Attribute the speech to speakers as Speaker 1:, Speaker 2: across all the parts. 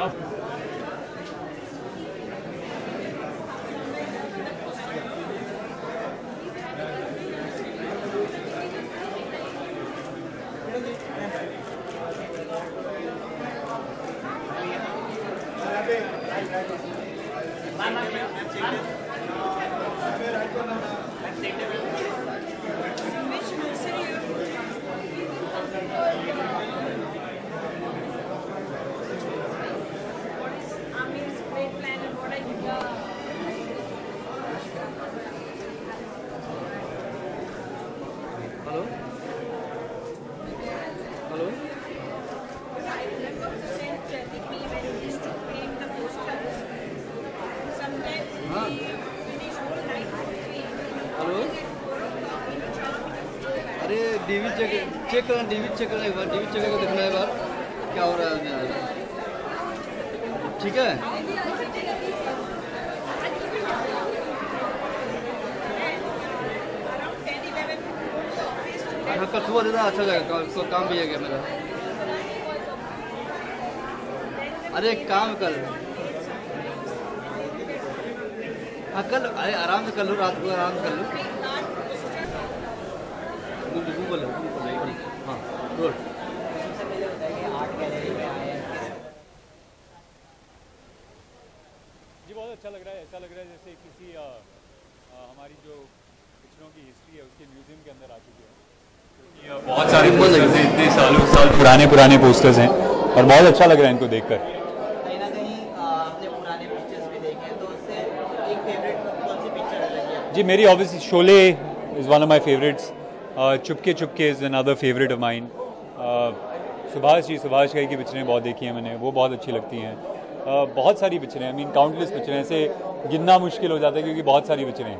Speaker 1: Go.
Speaker 2: D V check check करना DV check करना एक बार डीवी चेक करके देखना एक बार क्या हो रहा है ठीक है?
Speaker 1: Around 10, 11 office to
Speaker 2: हाँ कल सुबह देना अच्छा लगेगा कल काम भी है गया मेरा? अरे काम कर। हाँ कल अरे आराम से कर लो रात को आराम कर लो गूगल गूगल गूगल हाँ गुड
Speaker 3: जी बहुत अच्छा लग रहा है ऐसा लग रहा है जैसे किसी अ, अ, हमारी जो पिक्चरों की हिस्ट्री है उसके म्यूज़ियम के अंदर आ चुकी है। बहुत सारे पोस्टर्स हैं इतने सालों साल पुराने पुराने पोस्टर्स हैं और बहुत अच्छा लग रहा है इनको देखकर।
Speaker 4: कहीं ना कहीं आपने पुराने पिक्चर्स भी देखे हैं तो उससे एक फेवरेट कौन सी पिक्चर लगी आपको?
Speaker 3: जी मेरी obviously Sholay is one of my favourites Chupke Chupke is another favourite of mine Subhash ji Subhash Ghai की पिक्चरें बहुत देखी हैं मैंने वो बहुत अच्छी लगती हैं। Uh, बहुत सारी पिक्चरें आई मीन काउंटलेस पिक्चरें ऐसे गिनना मुश्किल हो जाता है क्योंकि बहुत सारी हैं
Speaker 4: जो कि है?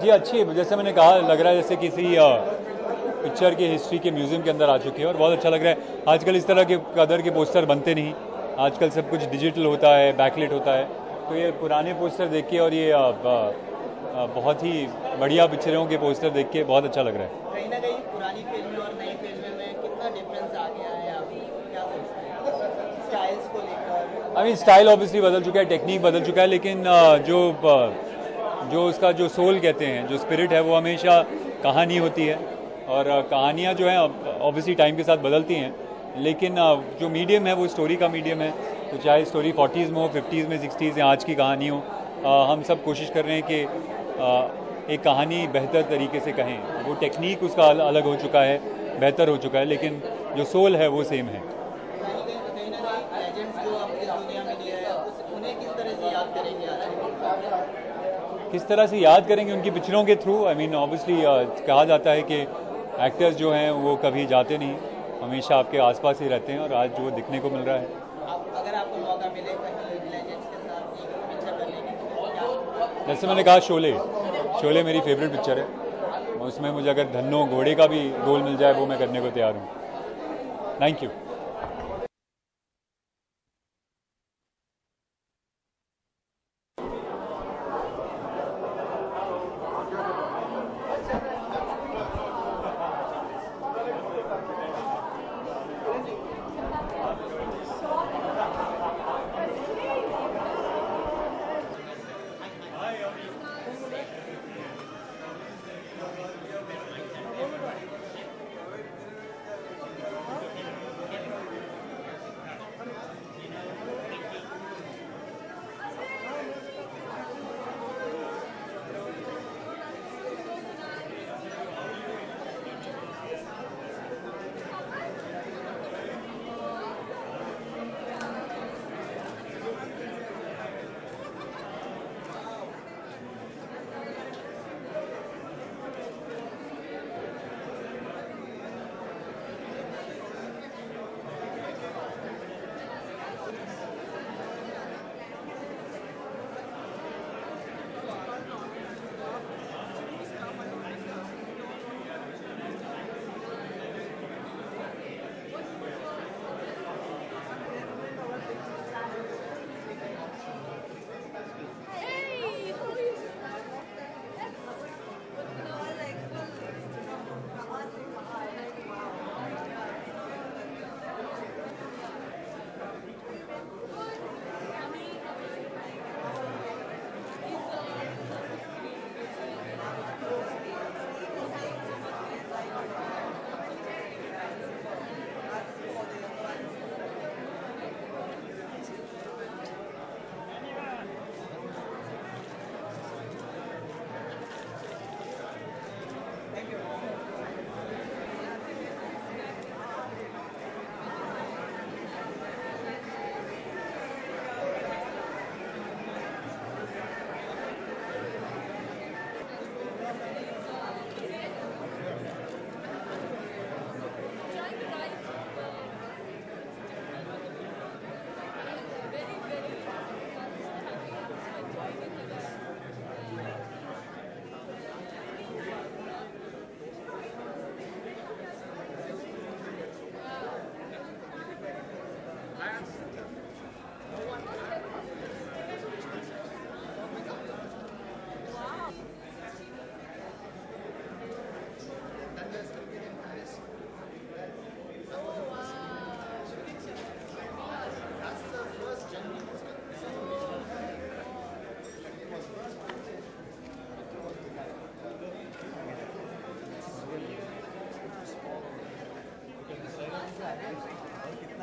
Speaker 3: जी अच्छी है। जैसे मैंने कहा लग रहा है जैसे किसी पिक्चर की हिस्ट्री के म्यूज़ियम के अंदर आ चुकी है और बहुत अच्छा लग रहा है। आजकल इस तरह के कदर के पोस्टर बनते नहीं। आजकल सब कुछ डिजिटल होता है बैकलेट होता है। तो ये पुराने पोस्टर देख के और ये अ, अ, बहुत ही बढ़िया पिक्चरों के पोस्टर देख के बहुत अच्छा लग रहा है।
Speaker 4: कहीं ना कहीं पुरानी फ़िल्में और नई फ़िल्में में कितना डिफरेंस आ गया है आप क्या सोचते हैं
Speaker 3: आई मीन स्टाइल ऑब्वियसली बदल चुका है टेक्निक बदल चुका है लेकिन अ, जो अ, जो उसका जो सोल कहते हैं जो स्पिरिट है वो हमेशा कहानी होती है। और अ, कहानियाँ जो हैं ऑब्वियसली टाइम के साथ बदलती हैं लेकिन जो मीडियम है वो स्टोरी का मीडियम है। तो चाहे स्टोरी फोर्टीज़ में हो फिफ्टीज़ में सिक्सटीज़ या आज की कहानी हो हम सब कोशिश कर रहे हैं कि एक कहानी बेहतर तरीके से कहें। वो टेक्निक उसका अलग हो चुका है बेहतर हो चुका है लेकिन जो सोल है वो सेम है
Speaker 4: कहीं कहीं कहीं ना कहीं लेजेंड्स जो आप इस दुनिया में लिए हैं उस उन्हें किस तरह से याद करेंगे आज
Speaker 3: किस तरह से याद करेंगे उनकी पिक्चरों के थ्रू? आई मीन ऑब्वियसली कहा जाता है कि एक्टर्स जो हैं वो कभी जाते नहीं। हमेशा आपके आसपास ही रहते हैं और आज जो दिखने को मिल रहा है।
Speaker 4: अगर आपको मौका मिले तो
Speaker 3: जैसे मैंने कहा शोले। शोले मेरी फेवरेट पिक्चर है। उसमें मुझे अगर धन्नो घोड़े का भी रोल मिल जाए वो मैं करने को तैयार हूँ। थैंक यू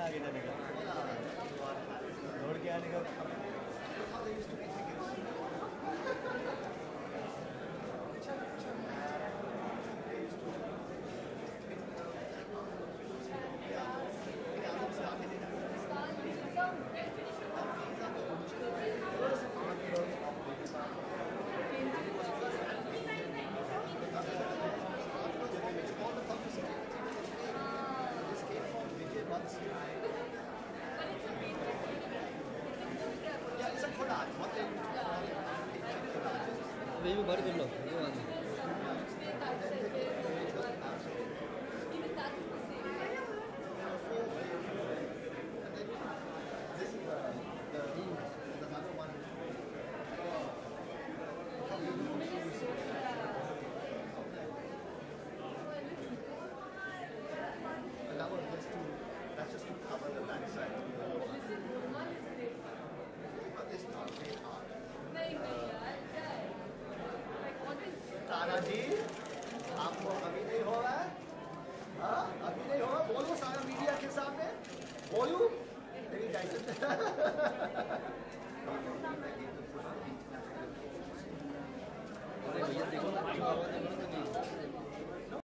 Speaker 2: आगे चलेगा दौड़ के आने का? 근데 이거
Speaker 5: 말이 별로